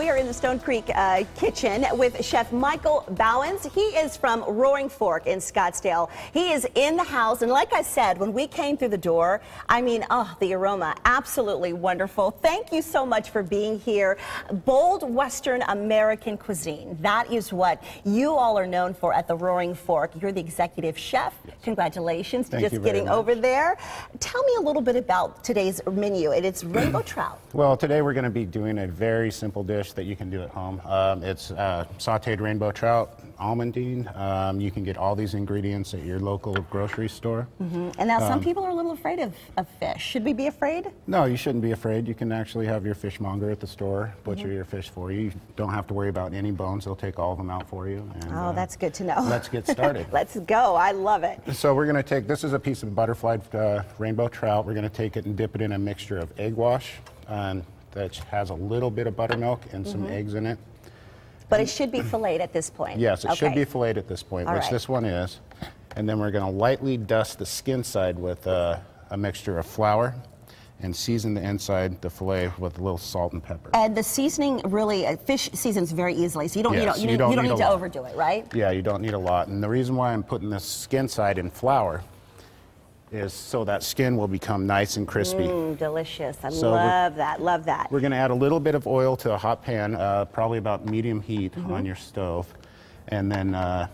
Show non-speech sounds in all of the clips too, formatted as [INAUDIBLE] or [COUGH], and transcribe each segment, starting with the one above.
We are in the Stone Creek uh, kitchen with Chef Michael Bouwens. He is from Roaring Fork in Scottsdale. He is in the house, and like I said, when we came through the door, I mean, oh, the aroma, absolutely wonderful. Thank you so much for being here. Bold Western American cuisine. That is what you all are known for at the Roaring Fork. You're the executive chef. Congratulations Thank just you very getting much. over there. Tell me a little bit about today's menu. It is rainbow [CLEARS THROAT] trout. Well, today we're going to be doing a very simple dish that you can do at home. Um, it's uh, sauteed rainbow trout, almondine. Um, you can get all these ingredients at your local grocery store. And now Um, some people are a little afraid of, of fish. Should we be afraid? No, you shouldn't be afraid. You can actually have your fishmonger at the store butcher Mm-hmm. your fish for you. You don't have to worry about any bones. They'll take all of them out for you. And, Oh, uh, that's good to know. Let's get started. [LAUGHS] Let's go. I love it. So we're going to take, this is a piece of butterfly uh, rainbow trout. We're going to take it and dip it in a mixture of egg wash um, that has a little bit of buttermilk and some Mm-hmm. eggs in it. But it should be filleted at this point. Yes, it should be filleted at this point, All which right. this one is. And then we're going to lightly dust the skin side with uh, a mixture of flour and season the inside, the fillet, with a little salt and pepper. And the seasoning really, uh, fish seasons very easily, so you don't, you Yes, don't, you need, don't you don't need need to lot. overdo it, right? Yeah, you don't need a lot. And the reason why I'm putting this skin side in flour is so that skin will become nice and crispy. Mm, delicious. I So love that. Love that. We're going to add a little bit of oil to a hot pan, uh, probably about medium heat Mm-hmm. on your stove, and then uh,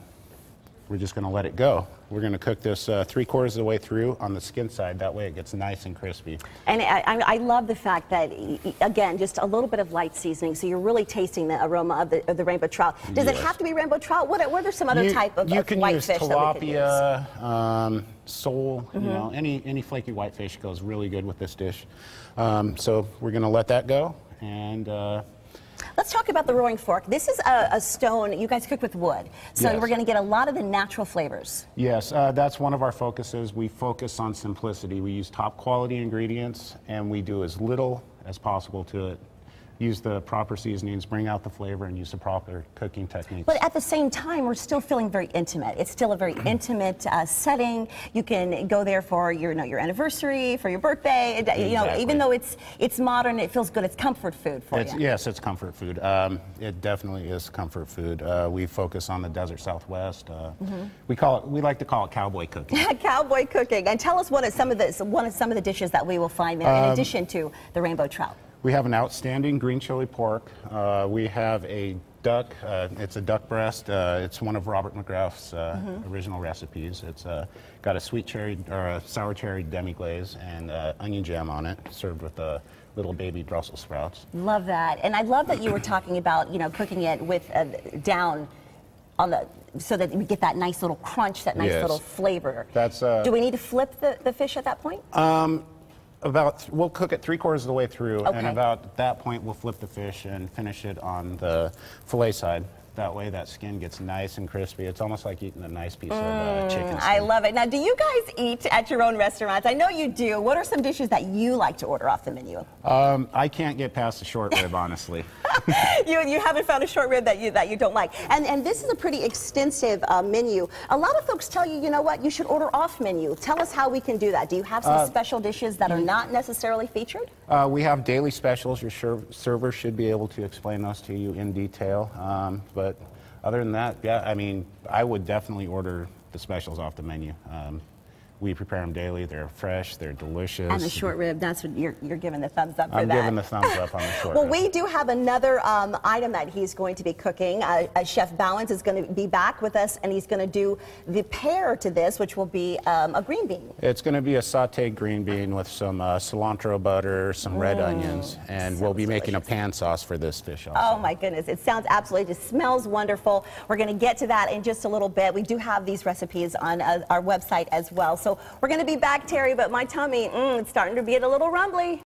we're just going to let it go. We're going to cook this uh, three quarters of the way through on the skin side. That way it gets nice and crispy. And I, I I love the fact that, again, just a little bit of light seasoning, so you're really tasting the aroma of the, of the rainbow trout. Does it have to be rainbow trout? What, what are some other you, type of, you of can white use fish that we could use? tilapia, um, sole, Mm-hmm. you know, any any flaky white fish goes really good with this dish. Um, so we're going to let that go, and uh, Let's talk about the Roaring Fork. This is a, a stone, you guys cook with wood, so Yes. we're going to get a lot of the natural flavors. Yes, uh, that's one of our focuses. We focus on simplicity. We use top quality ingredients and we do as little as possible to it. Use the proper seasonings, bring out the flavor, and use the proper cooking techniques. But at the same time, we're still feeling very intimate. It's still a very [CLEARS THROAT] intimate uh, setting. You can go there for your, you know, your anniversary, for your birthday. It- You know, even though it's it's modern, it feels good. It's comfort food for It's, you. yes, it's comfort food. Um, it definitely is comfort food. Uh, we focus on the desert Southwest. Uh, Mm-hmm. We call it. We like to call it cowboy cooking. [LAUGHS] Cowboy cooking. And tell us what are some of the one of some of the dishes that we will find there Um, in addition to the rainbow trout. We have an outstanding green chili pork. Uh, we have a duck. Uh, it's a duck breast. Uh, it's one of Robert McGrath's uh, Mm-hmm. original recipes. It's uh, got a sweet cherry or a sour cherry demi glaze and uh, onion jam on it, served with uh, little baby Brussels sprouts. Love that. And I love that you were talking about, you know, cooking it with down on the so that we get that nice little crunch, that nice Yes. little flavor. That's, uh, Do we need to flip the, the fish at that point? About we'll cook it three quarters of the way through, Okay. and about that point we'll flip the fish and finish it on the fillet side. That way, that skin gets nice and crispy. It's almost like eating a nice piece of uh, chicken. Mm, I love it. Now, do you guys eat at your own restaurants? I know you do. What are some dishes that you like to order off the menu? Um, I can't get past the short rib, [LAUGHS] honestly. [LAUGHS] you, you haven't found a short rib that you that you don't like. And and this is a pretty extensive uh, menu. A lot of folks tell you, you know what, you should order off menu. Tell us how we can do that. Do you have some special dishes that are not necessarily featured? Uh, we have daily specials. Your ser- server should be able to explain those to you in detail. Um, but other than that, yeah, I mean, I would definitely order the specials off the menu. Um, we prepare them daily. They're fresh. They're delicious. And the short rib, that's what you're, you're giving the thumbs up for I'm that. giving the thumbs up on the short Well, rib. we do have another um, item that he's going to be cooking. Uh, uh, Chef Bouwens is going to be back with us, and he's going to do the pair to this, which will be um, a green bean. It's going to be a sauteed green bean with some uh, cilantro butter, some red onions, and we'll be sounds making a pan sauce for this fish also. Oh my goodness, it sounds absolutely, it smells wonderful. We're going to get to that in just a little bit. We do have these recipes on uh, our website as well. So we're going to be back, Terry, but my tummy, mm, it's starting to get a little rumbly.